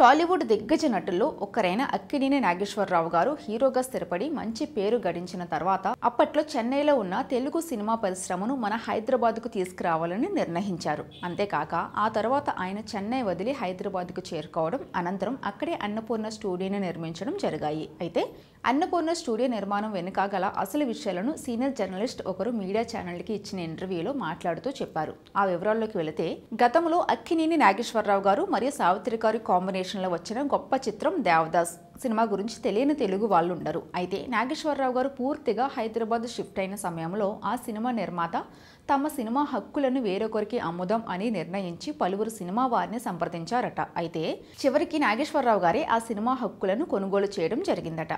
టాలీవుడ్ దిగ్గజ నటుల్లో ఒకరైన అక్కినేని నాగేశ్వరరావు గారు హీరోగా స్థిరపడి మంచి పేరు గడించిన తర్వాత అప్పట్లో చెన్నైలో ఉన్న తెలుగు సినిమా పరిశ్రమను మన హైదరాబాద్కు తీసుకురావాలని నిర్ణయించారు. అంతేకాక ఆ తర్వాత ఆయన చెన్నై వదిలి హైదరాబాద్కు చేరుకోవడం అనంతరం అక్కడే అన్నపూర్ణ స్టూడియోని నిర్మించడం జరిగాయి. అయితే అన్నపూర్ణ స్టూడియో నిర్మాణం వెనుక గల అసలు విషయాలను సీనియర్ జర్నలిస్ట్ ఒకరు మీడియా ఛానల్కి ఇచ్చిన ఇంటర్వ్యూలో మాట్లాడుతూ చెప్పారు. ఆ వివరాల్లోకి వెళితే గతంలో అక్కినేని నాగేశ్వరరావు గారు మరియు సావిత్రి గారి కాంబినేషన్ డైరెక్షన్లో వచ్చిన గొప్ప చిత్రం దేవదాస్. సినిమా గురించి తెలియని తెలుగు వాళ్ళు ఉండరు అయితే నాగేశ్వరరావు గారు పూర్తిగా హైదరాబాద్ షిఫ్ట్ అయిన సమయంలో ఆ సినిమా నిర్మాత తమ సినిమా హక్కులను వేరొకరికి అమ్ముదాం అని నిర్ణయించి పలువురు సినిమా వారిని సంప్రదించారట. అయితే చివరికి నాగేశ్వరరావు గారే ఆ సినిమా హక్కులను కొనుగోలు చేయడం జరిగిందట.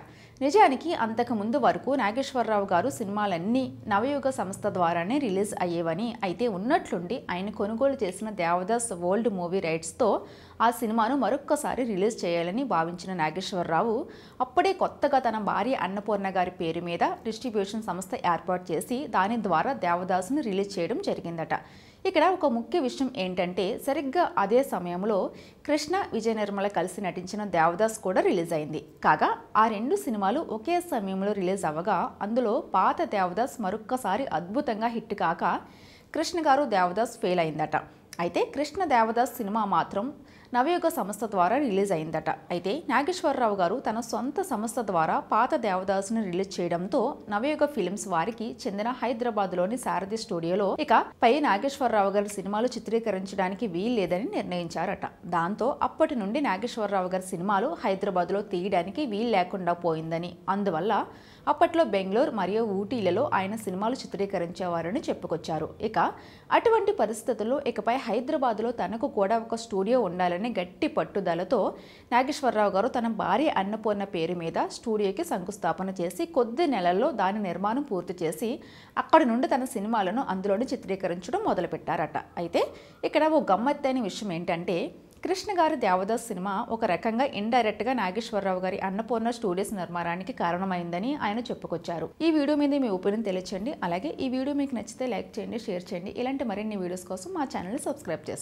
నిజానికి అంతకు ముందు వరకు నాగేశ్వరరావు గారు సినిమాలన్నీ నవయుగ సంస్థ ద్వారానే రిలీజ్ అయ్యేవని అయితే ఉన్నట్లుండి ఆయన కొనుగోలు చేసిన దేవదాస్ వరల్డ్ మూవీ రైట్స్తో ఆ సినిమాను మరొక్కసారి రిలీజ్ చేయాలని భావించిన నాగేశ్వరరావు రావు. అప్పుడే కొత్తగా తన భార్య అన్నపూర్ణ గారి పేరు మీద డిస్ట్రిబ్యూషన్ సంస్థ ఏర్పాటు చేసి దాని ద్వారా దేవదాసును రిలీజ్ చేయడం జరిగిందట. ఇక్కడ ఒక ముఖ్య విషయం ఏంటంటే సరిగ్గా అదే సమయంలో కృష్ణ విజయ నిర్మల కలిసి నటించిన దేవదాస్ కూడా రిలీజ్ అయింది. కాగా ఆ రెండు సినిమాలు ఒకే సమయంలో రిలీజ్ అవ్వగా అందులో పాత దేవదాస్ మరొక్కసారి అద్భుతంగా హిట్ కాక కృష్ణ గారు దేవదాస్ ఫెయిల్ అయిందట. అయితే కృష్ణ దేవదాస్ సినిమా మాత్రం నవయుగ సంస్థ ద్వారా రిలీజ్ అయిందట. అయితే నాగేశ్వరరావు గారు తన సొంత సంస్థ ద్వారా పాత దేవదాసును రిలీజ్ చేయడంతో నవయుగ ఫిలిమ్స్ వారికి చెందిన హైదరాబాద్లోని సారథి స్టూడియోలో ఇక పై నాగేశ్వరరావు గారి సినిమాలు చిత్రీకరించడానికి వీల్లేదని నిర్ణయించారట. దాంతో అప్పటి నుండి నాగేశ్వరరావు గారి సినిమాలు హైదరాబాద్లో తీయడానికి వీలు లేకుండా పోయిందని. అందువల్ల అప్పట్లో బెంగళూరు మరియు ఊటీలలో ఆయన సినిమాలు చిత్రీకరించేవారని చెప్పుకొచ్చారు. ఇక అటువంటి పరిస్థితుల్లో ఇకపై హైదరాబాద్లో తనకు కూడా ఒక స్టూడియో ఉండాలని గట్టి పట్టుదలతో నాగేశ్వరరావు గారు తన భార్య అన్నపూర్ణ పేరు మీద స్టూడియోకి శంకుస్థాపన చేసి కొద్ది నెలల్లో దాని నిర్మాణం పూర్తి చేసి అక్కడి నుండి తన సినిమాలను అందులోనే చిత్రీకరించడం మొదలుపెట్టారట. అయితే ఇక్కడ ఓ గమ్మత్తైన విషయం ఏంటంటే కృష్ణ గారి దేవదాస్ సినిమా ఒక రకంగా ఇండైరెక్ట్గా నాగేశ్వరరావు గారి అన్నపూర్ణ స్టూడియోస్ నిర్మాణానికి కారణమైందని ఆయన చెప్పుకొచ్చారు. ఈ వీడియో మీద మీ ఒపీనియన్ తెలియచండి అలాగే ఈ వీడియో మీకు నచ్చితే లైక్ చేయండి షేర్ చేయండి. ఇలాంటి మరిన్ని వీడియోస్ కోసం మా ఛానల్ని సబ్స్క్రైబ్ చేసుకోండి.